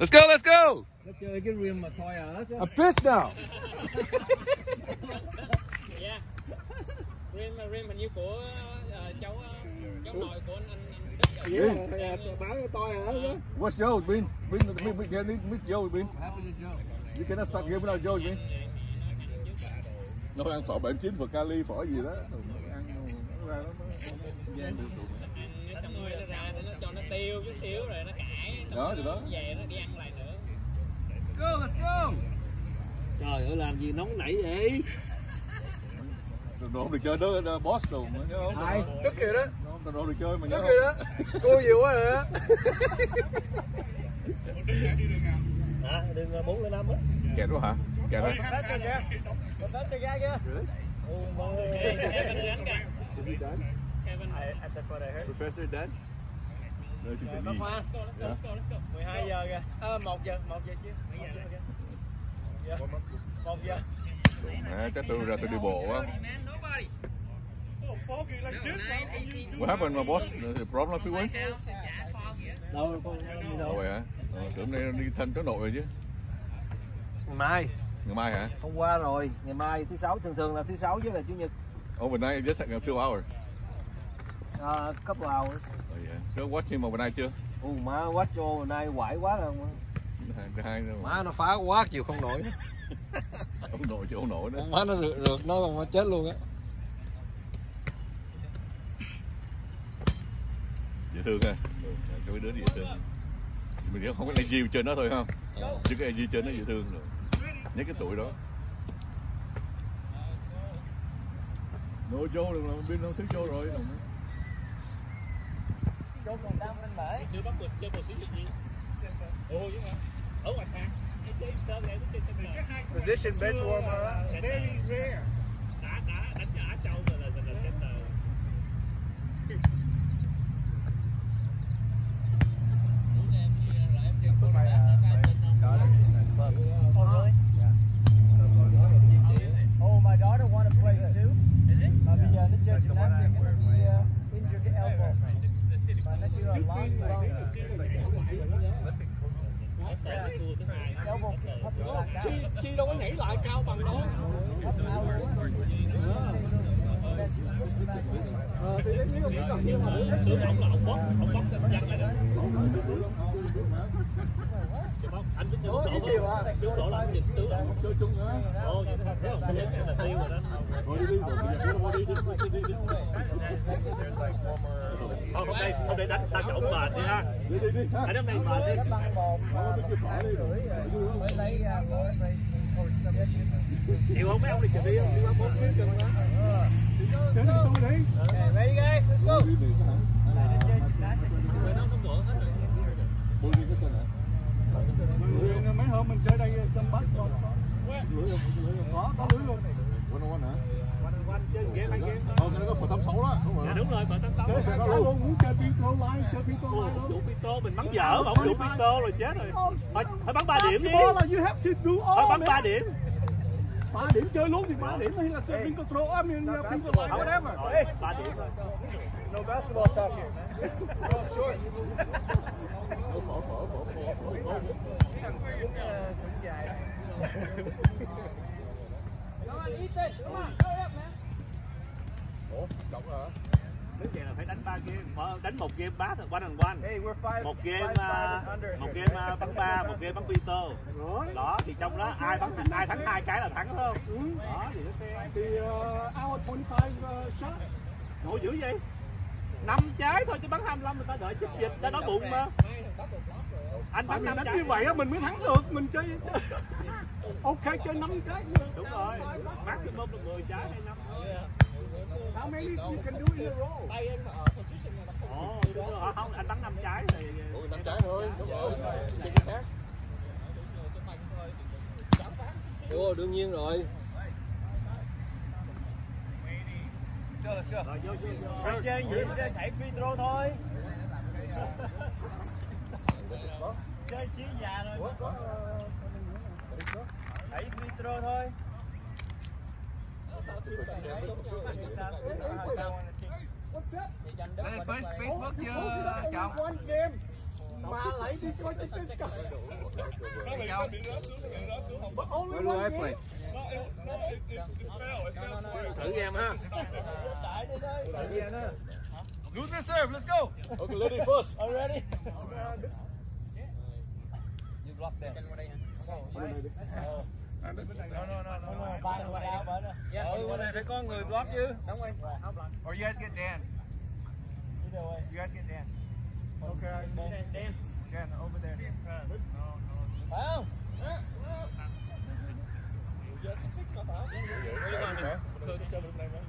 Let's go, let's go. chơi cái rim mà thôi ở chứ A piss now. Yeah. Rim rim hình như của ờ, cháu ờ, cháu nội của anh anh anh Đức rồi. Yeah. báo cho tôi ở chứ What's Joe been? Been meet meet meet meet Joe been. You cannot start game without Joe been. Nó phải ăn phở bảy chín phở kali phở gì đó. Ăn nó ra nó nó gian được. Rồi nó ra thì nó cho nó tiêu chút xíu rồi nó xong Đó, rồi thì đó. nó Về nó đi ăn lại nữa. Let's go, let's go. trời ơi làm gì nóng nảy vậy Đồ không được chơi đó, đó boss đồ mà nhớ không? ai Đức kìa đó. Đồ không được chơi mà nhớ không? kìa đó. Cô nhiều quá rồi đó. hả đừng bốn lên năm á Kẹt đó hả? Kẹt đó. Kevin đến kìa. Kevin. Professor Dunn. Đây thì tự Let's nhiên. go, let's go, let's go, let's go. 12 giờ kìa. À, 1 giờ, 1 giờ chứ. 1 giờ kìa. Dạ. 1 giờ. Chắc tôi ra tôi đi bộ quá. What happened my boss? A problem you win? đâu con Đâu vậy hả? Ờ, tưởng nay đi thanh cháu nội rồi chứ. ngày mai Ngày mai hả? hôm qua rồi ngày mai thứ sáu thường thường là thứ sáu với là chủ nhật Overnight just like a few hours. À, cấp vào Oh, yeah. Có watch him overnight chưa? Ồ má quá trô nay quải quá rồi Hai, hai nữa mà. má nó phá quá chịu không nổi Ông nội chứ ông nội nữa. má nó rượt rượt nó mà chết luôn á Dễ thương ha. Ừ, Cái mấy đứa dễ thương. Mình chỉ không có AG chơi nó thôi không? Chứ cái AG chơi nó dễ thương rồi. Nhớ cái tuổi đó. Nội Joe đừng làm bên nó xứ Joe rồi. Xíu bắt được chơi một xíu gì? Ồ nhưng mà ở ngoài hàng. Position bench warmer. Very rare. Đã đã đánh cho Á Châu rồi là là là center. Oh, really? Oh, my daughter wanted to play too. Mà bây giờ nó chơi gymnastics nó bị uh, injured cái elbow. Mà nó kêu là lost bone. Sẽ thua thứ hai. Elbow cao. chi đâu có nhảy lại cao bằng đó ờ thì nếu không biết còn như mà Tướng ông là ông bóp, ông bóp sẽ văng lại đó. Anh biết tướng Ủa, đổ cái? Tướng đổ là anh nhìn tướng ông. Chơi chung nữa ô vậy thấy không? Cái là tiêu rồi đó. Thôi đi đi, đi đi đi đi đi đi đi. Thôi hôm nay hôm nay đánh sao cho ông mệt đi ha. Đi đi đi. anh hôm nay mệt đi. Chịu không mấy ông đi chịu đi không? Đi qua bốn tiếng chừng đó. Okay, ready guys? Let's go. Đi đi hả? Chơi gymnastics. Rồi nó nó ngựa hết rồi. Bôi đi cái sân? Mấy hôm mình chơi đây Lưới không? Lưới không? có có lưới luôn Quên không anh hả? Quanh quanh chơi game ăn game thôi. Ờ, đó có phở tắm xấu đó, đúng Dạ không? đúng rồi, mở tấm tấm. Chơi có luôn. muốn chơi pito chơi mình bắn dở mà ông chủ Pito rồi chết rồi. Thôi, thôi bắn 3 điểm đi. Thôi bắn. 3 điểm. ba điểm chơi luôn thì ba điểm hay là chơi pin control I mean uh, pin control whatever 3 điểm rồi. No basketball talk here, man. We're all short. Phở, phở, phở, phở, phở, phở. Cũng dài. Ủa, động hả? Nếu vậy là phải đánh 3 game, Mở- đánh một game bát rồi, one and one. Hey, we're five, Một game five, five à, một game à, bắn ba, một game bắn Pito. Đó thì trong đó ai bắn ai thắng hai cái là thắng phải không? Đó thì nó xem. thì uh, our 25 uh, shot Ngồi dữ vậy? Năm trái thôi chứ bắn 25 người ta đợi chích dịch ta nói bụng mà. Anh bắn năm đánh trái như vậy á mình mới thắng được mình chơi ok chơi 5 cái nữa. Đúng rồi. Maximum là 10 trái hay 5. how many you can do in a row Ồ, đúng rồi. không anh bắn 5 trái thì Ủa, năm trái thôi, đúng rồi. Chơi cái khác. Ủa, đương nhiên rồi rồi. Chơi gì? Chơi chạy free throw thôi. chơi chỉ già rồi. Chạy free throw thôi. Lên Facebook chưa? Chồng. Mà lại đi coi. But only one game. Thử game ha. Đại đi đây. Loser serve, let's go. Okay, lady first. Already. No, no, no, no. Ba người ra bển rồi. Ừ, bên này phải có người block chứ. Đúng rồi. Or you guys get Dan. Đi đâu ơi? You guys get Dan. Okay. Dan. Dan, over there. No, no. Phải không? Why don't take a white supremacist? Asian life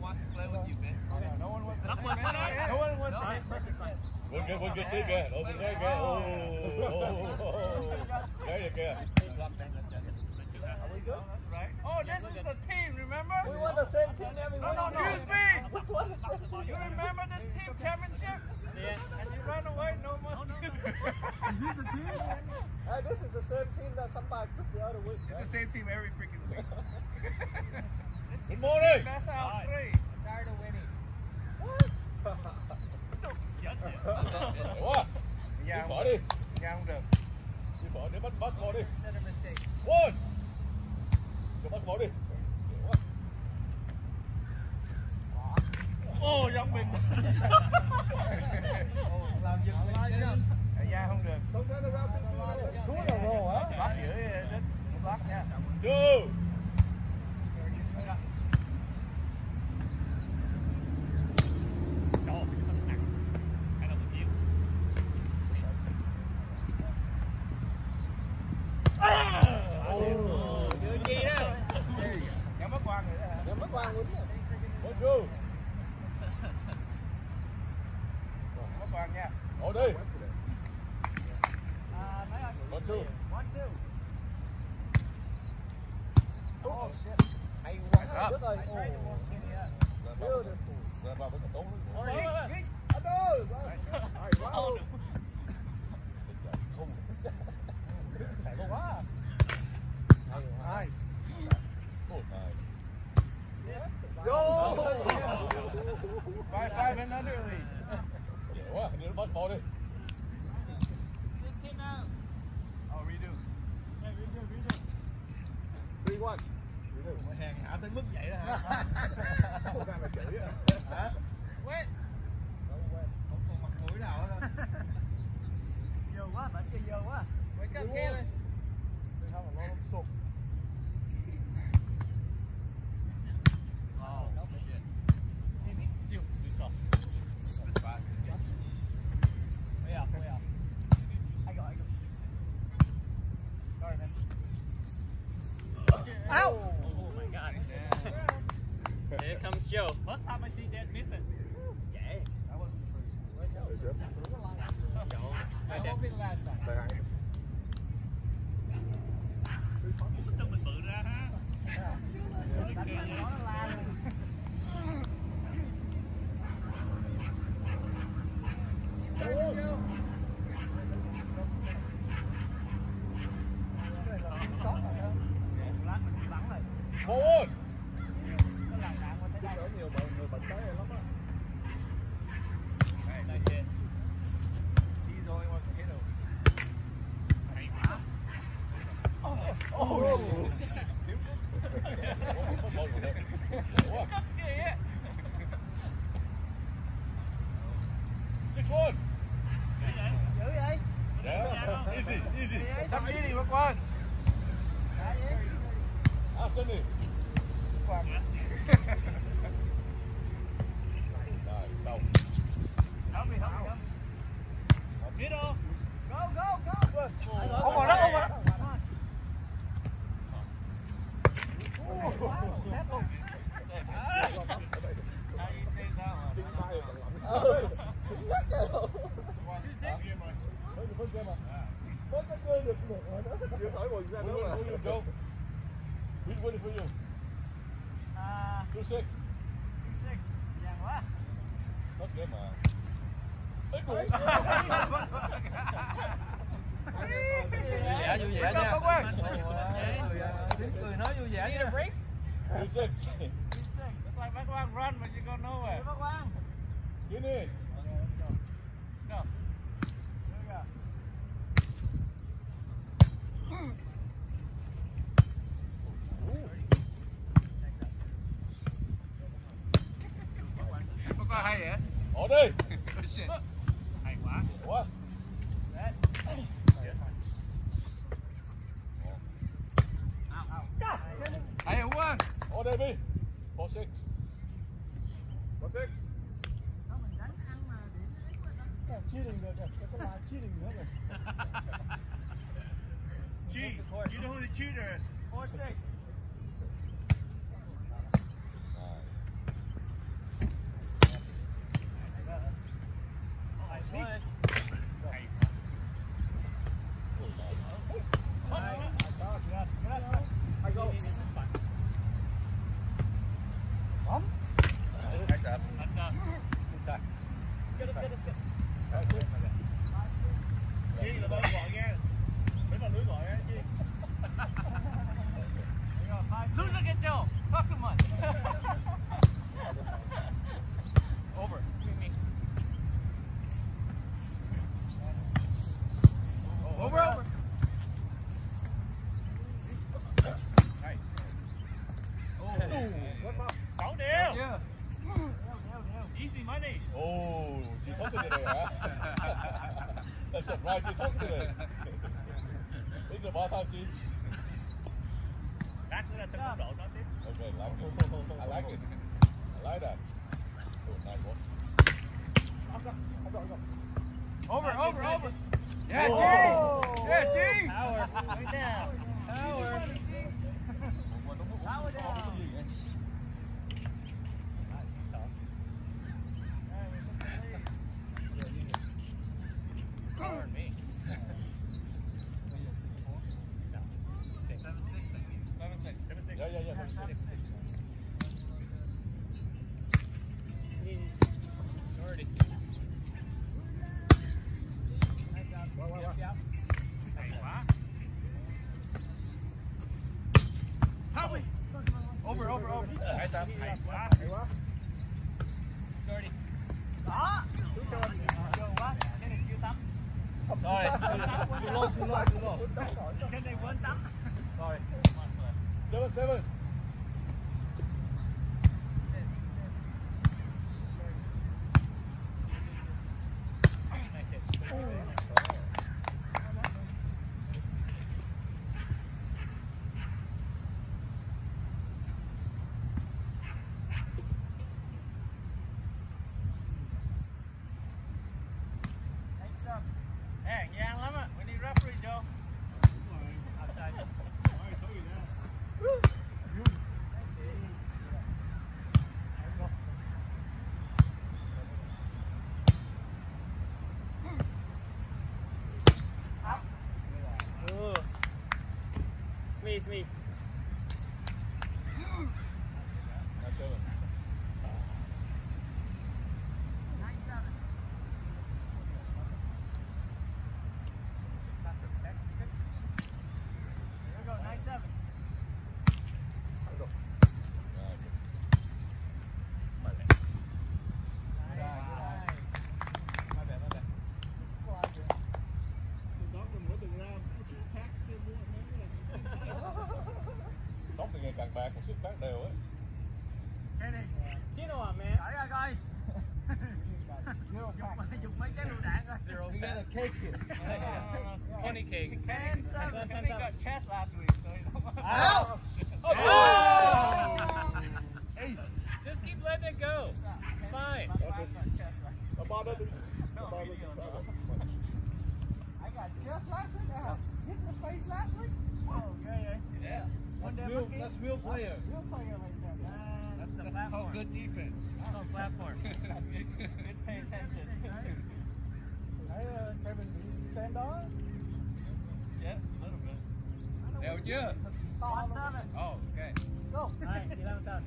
wants to play with you, Ben. No one wants to Bắt Quỳnh qua đây. No one wants to Quên kìa, quên kìa, tiếp kìa. Ồ, mình thấy kìa. Ồ, ồ, ồ. Cái kìa. Right? Oh, this is the team, remember? We want the same team every No, no, no. Excuse me. We want the same team. You remember this team championship? Yeah. And you ran away, no more excuses. Hey, this the team? Uh, this is the same team that somebody took the other week. It's the same team every freaking week. Good morning. That's how three. Tired of winning. Quá. Đi Yeah, phở đi. yeah, không được. Đi phở để bắt bắt vào đi. One. Bắt vào đi. Ô, giống mình. Làm việc. Yeah, không được. Thua đầu rồi hả? Bắt giữ đất. Bắt nha. Two. Nhắm mắt qua người đó hả? Để mất quan quýnh rồi. One two. Nhắm mắt qua nha. Ngồi đi. One two. One, two. Oh, shit. Hay Nice quá. up. Rất rồi. Oh. Beautiful. Ra vào với cả tốn. Ở đâu? Wow. Chạy quá. Nice. Ôi, này. Go! Five, five and under lead. Dễ quá, đi nó bắt vào đi. Oh, redo. Three one. Hàng hạ tới mức vậy đó hả? Không ra là chửi á. Hả? Quét. Không còn mặt mũi nào hết đâu. Vô quá, bển kia vô quá. Quét cắt kia lên. They have a lot of soap. Phân kia mà có cái cơ được nổ nữa Chưa khỏi quần ra nữa mà. Which one for you? Uh, Two six. two six. Vàng quá. That's good mà. Vui vẻ, vui vẻ nha. Tiếng cười nói vui vẻ nha. Two six. Two six. Like back one run, but you go nowhere. Hey, bác Quang. Get in. Okay, let's go. Go. Here we go. Có coi hay vậy? Ở đi. Hay quá. Quá. Hay quá. Ở đây đi. Four six. Có six. Sao mình đánh ăn mà điểm nó ít quá ta? Cheating được, có là cheating nữa rồi. Cheat. You know who the cheater is? Four six. Yeah, yeah, It's me, bàn bạc một sức bán đều ấy Kino à mẹ Trời ơi coi Dùng, mấy cái lựu đạn coi You got a cake here. Oh, Honey cake. Ten seven Kenny got chest last week so you know Ow! Oh! oh! Ace. Just keep letting it go. Fine. I got just last week. I hit the face last week. Whoa one damn real, that's real player. Real player right there, man. That's the that's platform. called good defense. That's called platform. that's good, good pay attention. hey, uh, Kevin, do you stand on? Yeah, a little bit. Hell yeah. Five. Oh, okay. Go. All right, 11,000.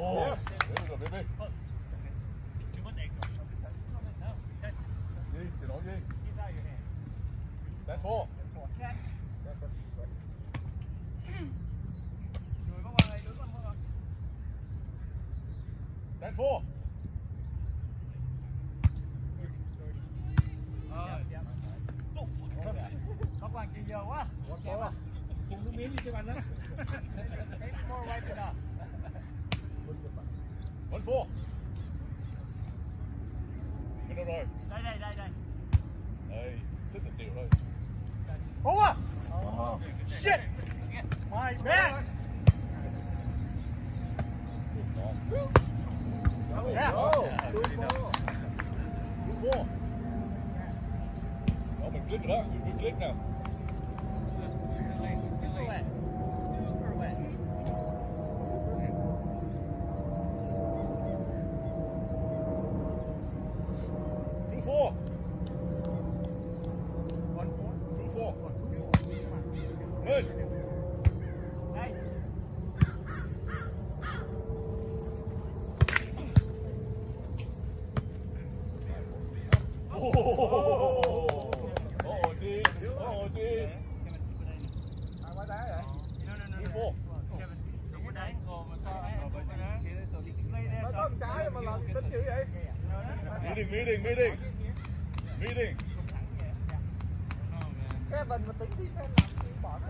おお Click it up. Click now.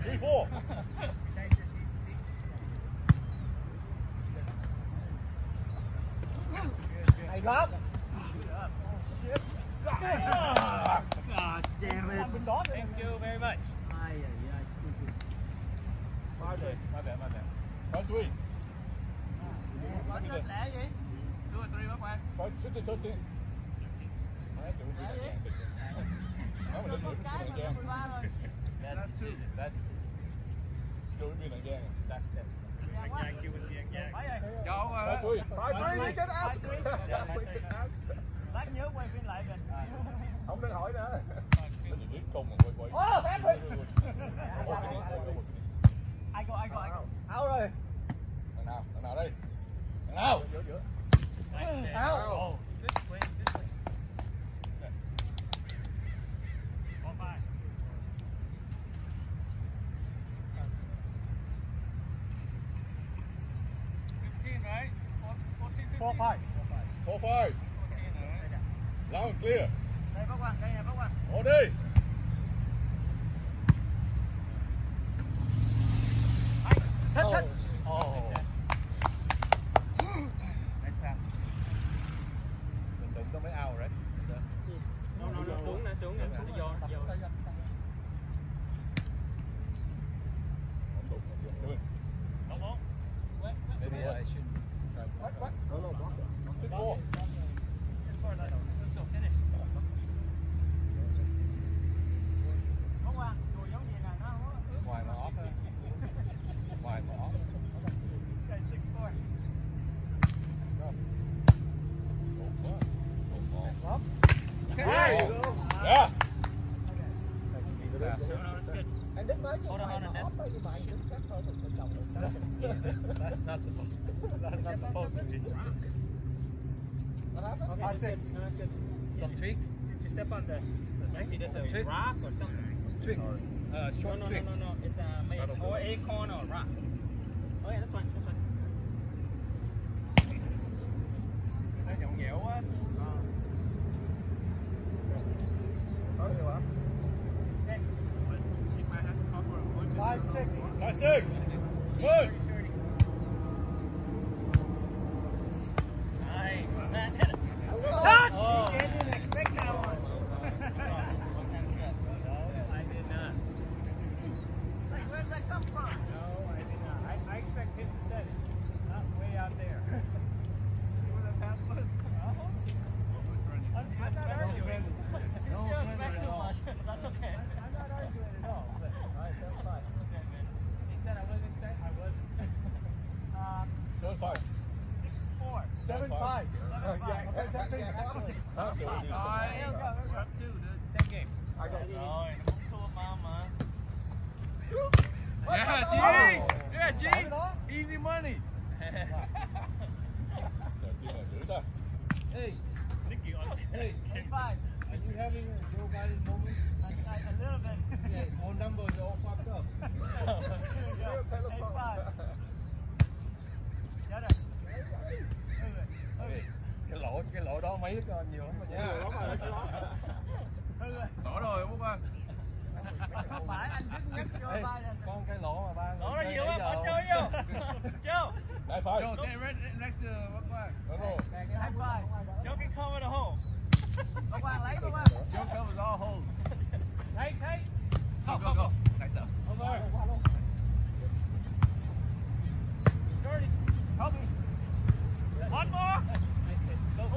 Three, four. Hey, Rob. God damn it. Thank you very much. Aye, aye. My bad, my bad, my bad. Con three. Con lẹ vậy? Two or three, bác bạn. Con xuất đi, xuất đi. Lẹ vậy? Con cái mà 13 rồi. That's, that's it. Dạ quá. Giang kêu bên Giang Giang. Chui. Phải three, get out. lát nhớ quay phim lại mình Không đang hỏi nữa. Biết không mà quay quay. Cái nữa. ai go ai go ai go áo rồi Thằng nào? Thằng nào đây? Thằng nào way, this way. Four five. Fifteen, right? Fourteen, four fifteen. Five Four five. Loud and clear. đây bác Quang đây nè bác Quang Ổn đi. that's, not supposed. That's not supposed to be. What happened? Okay, Five six. Some yeah, tweak. Did you step on the? Actually, there's a rock or something. Twig. Uh, short no, no, twig. No, no, no, no. It's uh, a or acorn or rock. Oh yeah, that's fine. That's fine. Uh, 5 6 5 6 Hey! Hey. Eight five. Are you having a Joe Biden moment? I, I, a little bit. Yeah, all numbers are all fucked up. Go. Eight five. Nhớ rồi. Hey, cái lỗ cái lỗ đó mấy đứa nhiều lắm rồi nha. Hư rồi. Lỗ rồi bố ba. Không phải anh Đức nhất cho Hey, ba lần. con cái lỗ mà ba. Đó là nhiều lắm, bỏ chơi vô. Joe, Nine five. Joe, right next to. No, no. High five. Joe can cover the hole. Quang lấy bác Quang. Joe covers all holes. Tight, tight. Go, go, go.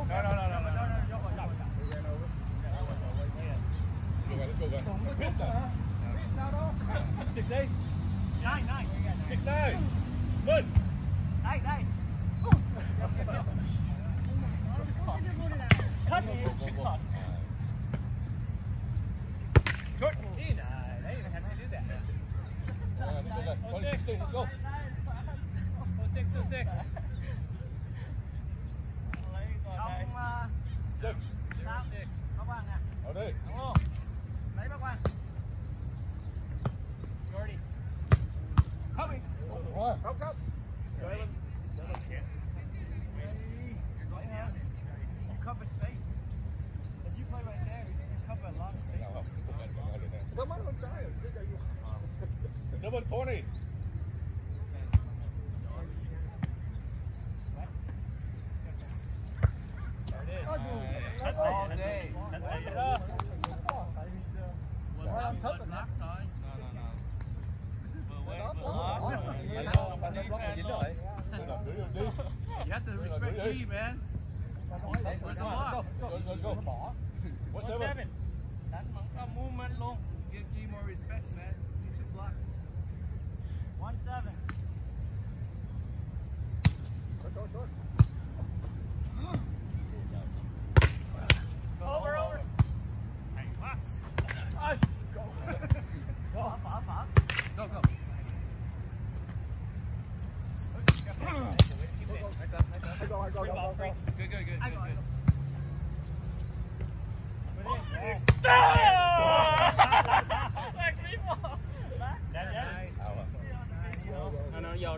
No, no, no, no, no. no. Go, go. Đây, đây. Cut. Good. Gee, nah, they didn't have to do that. Yeah, let's go, guys. 2016, let's go. Oh six, oh six. Ông uh, Six. sao? Bác Quang nè. Ở đây. Come on, all day. You have to respect G, man. Where's the block? Let's go. What's seven? That movement long. Give G more respect, man. You should block. One seven. Short, short, short.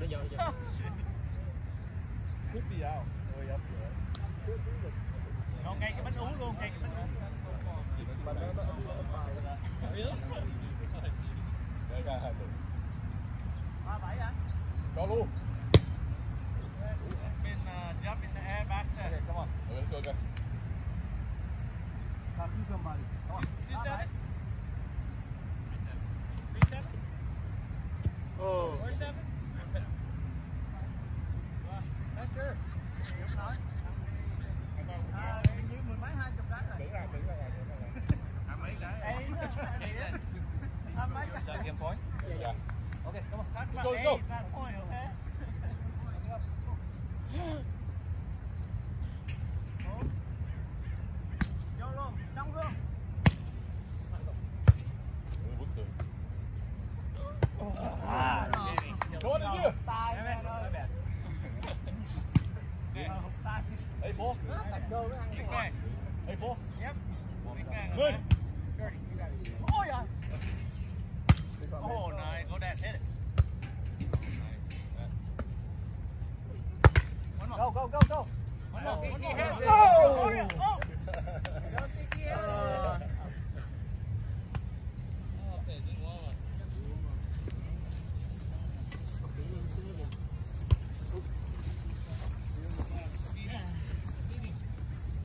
nó vô nó vô. Cút đi vào. Ôi, nó ngay cái bánh ú luôn ngay cái